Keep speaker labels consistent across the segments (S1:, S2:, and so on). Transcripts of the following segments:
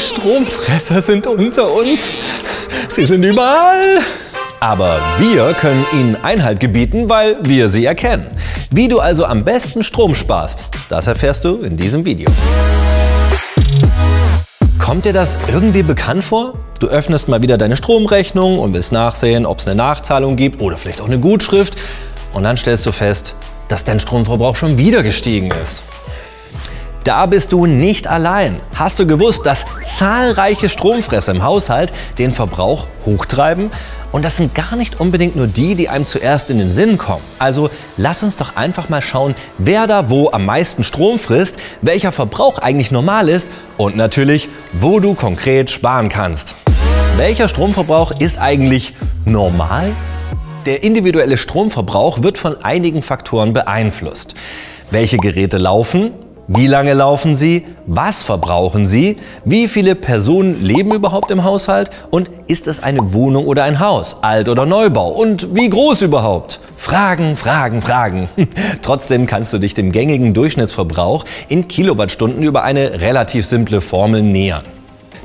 S1: Die Stromfresser sind unter uns. Sie sind überall. Aber wir können ihnen Einhalt gebieten, weil wir sie erkennen. Wie du also am besten Strom sparst, das erfährst du in diesem Video. Kommt dir das irgendwie bekannt vor? Du öffnest mal wieder deine Stromrechnung und willst nachsehen, ob es eine Nachzahlung gibt oder vielleicht auch eine Gutschrift. Und dann stellst du fest, dass dein Stromverbrauch schon wieder gestiegen ist. Da bist du nicht allein. Hast du gewusst, dass zahlreiche Stromfresser im Haushalt den Verbrauch hochtreiben? Und das sind gar nicht unbedingt nur die, die einem zuerst in den Sinn kommen. Also lass uns doch einfach mal schauen, wer da wo am meisten Strom frisst, welcher Verbrauch eigentlich normal ist und natürlich, wo du konkret sparen kannst. Welcher Stromverbrauch ist eigentlich normal? Der individuelle Stromverbrauch wird von einigen Faktoren beeinflusst. Welche Geräte laufen? Wie lange laufen sie? Was verbrauchen sie? Wie viele Personen leben überhaupt im Haushalt? Und ist es eine Wohnung oder ein Haus? Alt- oder Neubau? Und wie groß überhaupt? Fragen, Fragen, Fragen. Trotzdem kannst du dich dem gängigen Durchschnittsverbrauch in Kilowattstunden über eine relativ simple Formel nähern.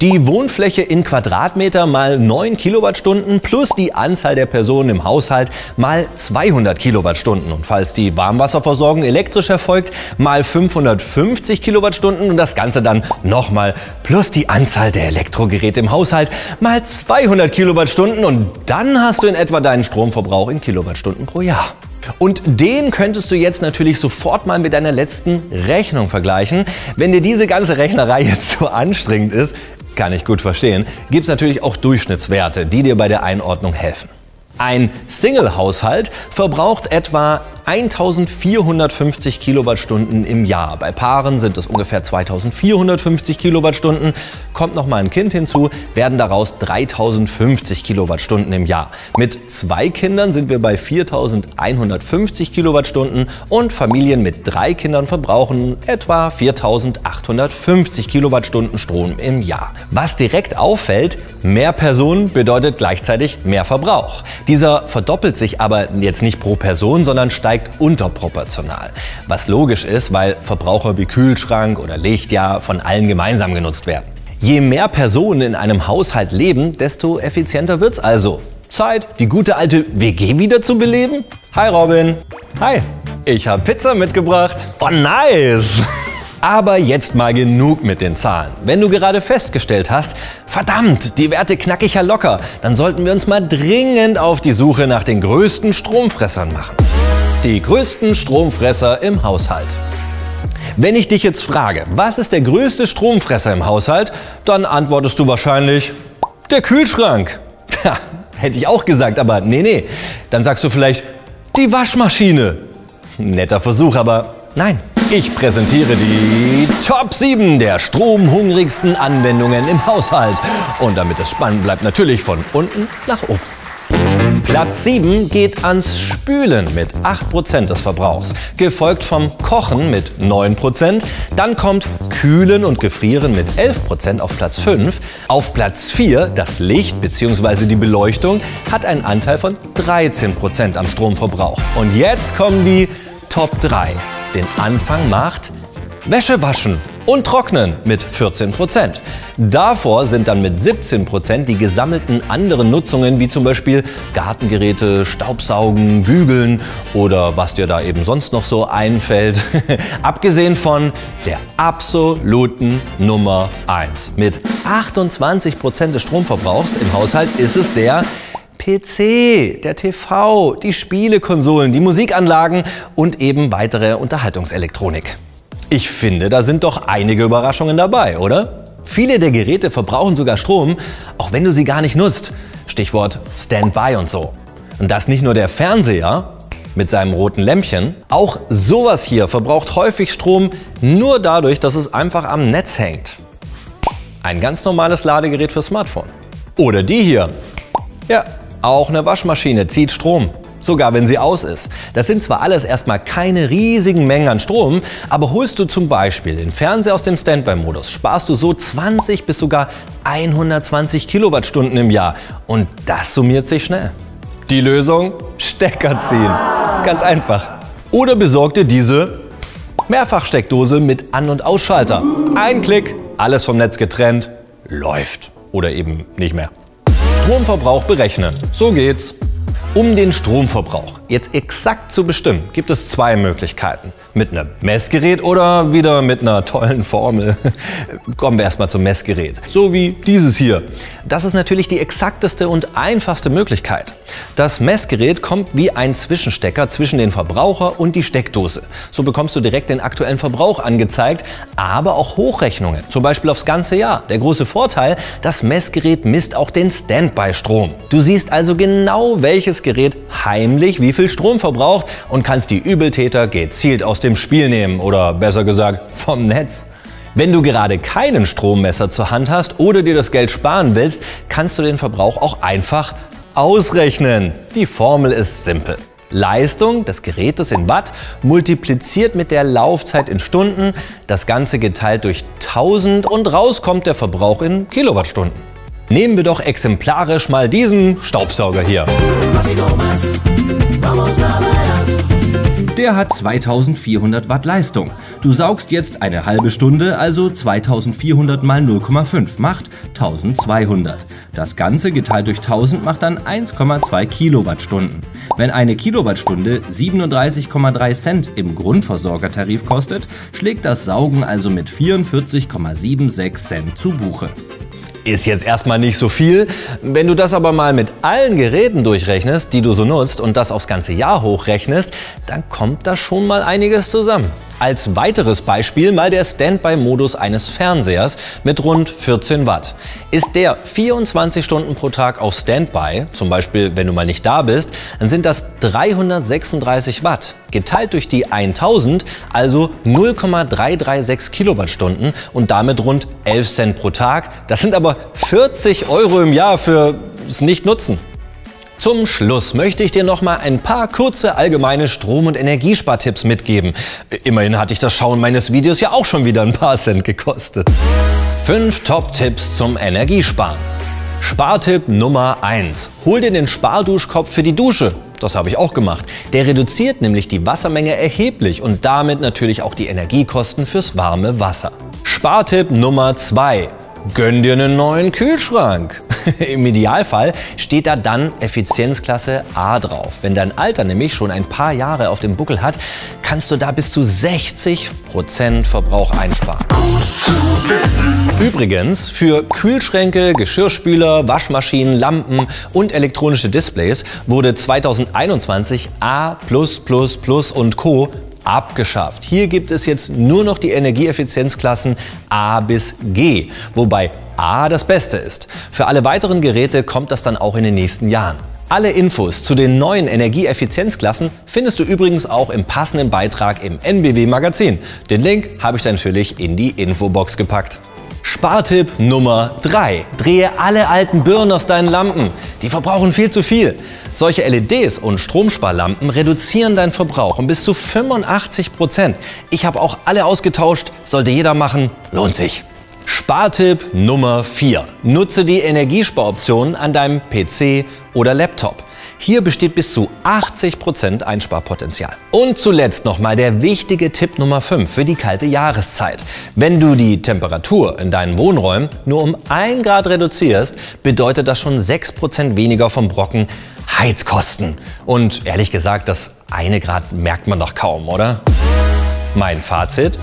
S1: Die Wohnfläche in Quadratmeter mal 9 Kilowattstunden plus die Anzahl der Personen im Haushalt mal 200 Kilowattstunden. Und falls die Warmwasserversorgung elektrisch erfolgt, mal 550 Kilowattstunden und das Ganze dann nochmal plus die Anzahl der Elektrogeräte im Haushalt mal 200 Kilowattstunden und dann hast du in etwa deinen Stromverbrauch in Kilowattstunden pro Jahr. Und den könntest du jetzt natürlich sofort mal mit deiner letzten Rechnung vergleichen. Wenn dir diese ganze Rechnerei jetzt zu anstrengend ist, kann ich gut verstehen, gibt es natürlich auch Durchschnittswerte, die dir bei der Einordnung helfen. Ein Single-Haushalt verbraucht etwa 1450 Kilowattstunden im Jahr. Bei Paaren sind es ungefähr 2450 Kilowattstunden. Kommt noch mal ein Kind hinzu, werden daraus 3050 Kilowattstunden im Jahr. Mit zwei Kindern sind wir bei 4150 Kilowattstunden und Familien mit drei Kindern verbrauchen etwa 4850 Kilowattstunden Strom im Jahr. Was direkt auffällt, mehr Personen bedeutet gleichzeitig mehr Verbrauch. Dieser verdoppelt sich aber jetzt nicht pro Person, sondern steigt steigt unterproportional. Was logisch ist, weil Verbraucher wie Kühlschrank oder Licht ja von allen gemeinsam genutzt werden. Je mehr Personen in einem Haushalt leben, desto effizienter wird's also. Zeit, die gute alte WG wieder zu beleben? Hi Robin. Hi. Ich habe Pizza mitgebracht. Oh nice. Aber jetzt mal genug mit den Zahlen. Wenn du gerade festgestellt hast, verdammt, die Werte knackig ja locker, dann sollten wir uns mal dringend auf die Suche nach den größten Stromfressern machen. Die größten Stromfresser im Haushalt. Wenn ich dich jetzt frage, was ist der größte Stromfresser im Haushalt, dann antwortest du wahrscheinlich der Kühlschrank. Ha, hätte ich auch gesagt, aber nee, nee. Dann sagst du vielleicht die Waschmaschine. Netter Versuch, aber nein. Ich präsentiere die Top 7 der stromhungrigsten Anwendungen im Haushalt. Und damit es spannend bleibt, natürlich von unten nach oben. Platz 7 geht ans Spülen mit 8% des Verbrauchs, gefolgt vom Kochen mit 9%. Dann kommt Kühlen und Gefrieren mit 11% auf Platz 5. Auf Platz 4 das Licht bzw. die Beleuchtung hat einen Anteil von 13% am Stromverbrauch. Und jetzt kommen die Top 3. Den Anfang macht Wäsche waschen und Trocknen mit 14 Prozent. Davor sind dann mit 17 Prozent die gesammelten anderen Nutzungen wie zum Beispiel Gartengeräte, Staubsaugen, Bügeln oder was dir da eben sonst noch so einfällt. Abgesehen von der absoluten Nummer 1. Mit 28 Prozent des Stromverbrauchs im Haushalt ist es der PC, der TV, die Spielekonsolen, die Musikanlagen und eben weitere Unterhaltungselektronik. Ich finde, da sind doch einige Überraschungen dabei, oder? Viele der Geräte verbrauchen sogar Strom, auch wenn du sie gar nicht nutzt. Stichwort Standby und so. Und das nicht nur der Fernseher mit seinem roten Lämpchen. Auch sowas hier verbraucht häufig Strom nur dadurch, dass es einfach am Netz hängt. Ein ganz normales Ladegerät für Smartphone. Oder die hier. Ja, auch eine Waschmaschine zieht Strom sogar wenn sie aus ist. Das sind zwar alles erstmal keine riesigen Mengen an Strom, aber holst du zum Beispiel den Fernseher aus dem Standby-Modus, sparst du so 20 bis sogar 120 Kilowattstunden im Jahr. Und das summiert sich schnell. Die Lösung? Stecker ziehen. Ganz einfach. Oder besorg dir diese Mehrfachsteckdose mit An- und Ausschalter. Ein Klick, alles vom Netz getrennt, läuft. Oder eben nicht mehr. Stromverbrauch berechnen. So geht's. Um den Stromverbrauch jetzt exakt zu bestimmen, gibt es zwei Möglichkeiten. Mit einem Messgerät oder wieder mit einer tollen Formel. Kommen wir erstmal zum Messgerät. So wie dieses hier. Das ist natürlich die exakteste und einfachste Möglichkeit. Das Messgerät kommt wie ein Zwischenstecker zwischen den Verbraucher und die Steckdose. So bekommst du direkt den aktuellen Verbrauch angezeigt, aber auch Hochrechnungen, zum Beispiel aufs ganze Jahr. Der große Vorteil, das Messgerät misst auch den Standby-Strom. Du siehst also genau, welches Gerät heimlich wie viel Strom verbraucht und kannst die Übeltäter gezielt aus dem Spiel nehmen oder besser gesagt vom Netz. Wenn du gerade keinen Strommesser zur Hand hast oder dir das Geld sparen willst, kannst du den Verbrauch auch einfach ausrechnen. Die Formel ist simpel. Leistung des Gerätes in Watt multipliziert mit der Laufzeit in Stunden, das Ganze geteilt durch 1000 und raus kommt der Verbrauch in Kilowattstunden. Nehmen wir doch exemplarisch mal diesen Staubsauger hier.
S2: Der hat 2400 Watt Leistung. Du saugst jetzt eine halbe Stunde, also 2400 mal 0,5 macht 1200. Das Ganze geteilt durch 1000 macht dann 1,2 Kilowattstunden. Wenn eine Kilowattstunde 37,3 Cent im Grundversorgertarif kostet, schlägt das Saugen also mit 44,76 Cent zu Buche.
S1: Ist jetzt erstmal nicht so viel. Wenn du das aber mal mit allen Geräten durchrechnest, die du so nutzt und das aufs ganze Jahr hochrechnest, dann kommt da schon mal einiges zusammen. Als weiteres Beispiel mal der Standby-Modus eines Fernsehers mit rund 14 Watt. Ist der 24 Stunden pro Tag auf Standby, zum Beispiel wenn du mal nicht da bist, dann sind das 336 Watt. Geteilt durch die 1000, also 0,336 Kilowattstunden und damit rund 11 Cent pro Tag. Das sind aber 40 Euro im Jahr fürs Nicht-Nutzen. Zum Schluss möchte ich dir noch mal ein paar kurze allgemeine Strom- und Energiespartipps mitgeben. Immerhin hatte ich das Schauen meines Videos ja auch schon wieder ein paar Cent gekostet. Fünf Top-Tipps zum Energiesparen. Spartipp Nummer 1. Hol dir den Sparduschkopf für die Dusche. Das habe ich auch gemacht. Der reduziert nämlich die Wassermenge erheblich und damit natürlich auch die Energiekosten fürs warme Wasser. Spartipp Nummer 2. Gönn dir einen neuen Kühlschrank. Im Idealfall steht da dann Effizienzklasse A drauf. Wenn dein Alter nämlich schon ein paar Jahre auf dem Buckel hat, kannst du da bis zu 60% Verbrauch einsparen. Übrigens, für Kühlschränke, Geschirrspüler, Waschmaschinen, Lampen und elektronische Displays wurde 2021 A++ und Co abgeschafft. Hier gibt es jetzt nur noch die Energieeffizienzklassen A bis G, wobei A das Beste ist. Für alle weiteren Geräte kommt das dann auch in den nächsten Jahren. Alle Infos zu den neuen Energieeffizienzklassen findest du übrigens auch im passenden Beitrag im NBW Magazin. Den Link habe ich natürlich in die Infobox gepackt. Spartipp Nummer 3. Drehe alle alten Birnen aus deinen Lampen. Die verbrauchen viel zu viel. Solche LEDs und Stromsparlampen reduzieren deinen Verbrauch um bis zu 85 Prozent. Ich habe auch alle ausgetauscht, sollte jeder machen, lohnt sich. Spartipp Nummer 4. Nutze die Energiesparoptionen an deinem PC oder Laptop. Hier besteht bis zu 80% Einsparpotenzial. Und zuletzt nochmal der wichtige Tipp Nummer 5 für die kalte Jahreszeit. Wenn du die Temperatur in deinen Wohnräumen nur um 1 Grad reduzierst, bedeutet das schon 6% weniger vom Brocken Heizkosten. Und ehrlich gesagt, das eine Grad merkt man doch kaum, oder? Mein Fazit?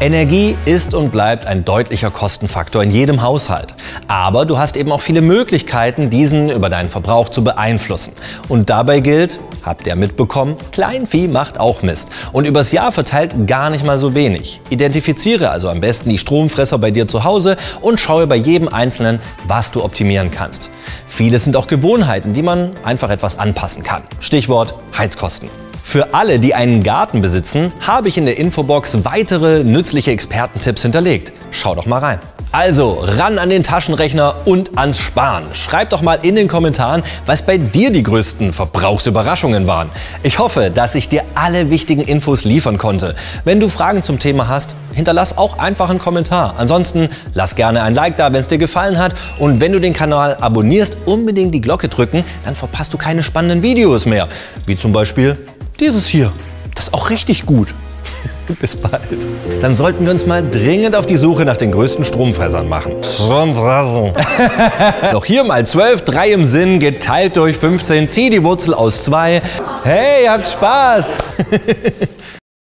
S1: Energie ist und bleibt ein deutlicher Kostenfaktor in jedem Haushalt. Aber du hast eben auch viele Möglichkeiten, diesen über deinen Verbrauch zu beeinflussen. Und dabei gilt, habt ihr mitbekommen, Kleinvieh macht auch Mist. Und übers Jahr verteilt gar nicht mal so wenig. Identifiziere also am besten die Stromfresser bei dir zu Hause und schaue bei jedem Einzelnen, was du optimieren kannst. Vieles sind auch Gewohnheiten, die man einfach etwas anpassen kann. Stichwort Heizkosten. Für alle, die einen Garten besitzen, habe ich in der Infobox weitere nützliche Expertentipps hinterlegt. Schau doch mal rein. Also ran an den Taschenrechner und ans Sparen. Schreib doch mal in den Kommentaren, was bei dir die größten Verbrauchsüberraschungen waren. Ich hoffe, dass ich dir alle wichtigen Infos liefern konnte. Wenn du Fragen zum Thema hast, hinterlass auch einfach einen Kommentar. Ansonsten lass gerne ein Like da, wenn es dir gefallen hat. Und wenn du den Kanal abonnierst, unbedingt die Glocke drücken, dann verpasst du keine spannenden Videos mehr. Wie zum Beispiel dieses hier. Das ist auch richtig gut. Bis bald. Dann sollten wir uns mal dringend auf die Suche nach den größten Stromfressern machen. Stromfresser. Doch hier mal 12, 3 im Sinn, geteilt durch 15, zieh die Wurzel aus 2. Hey, ihr habt Spaß.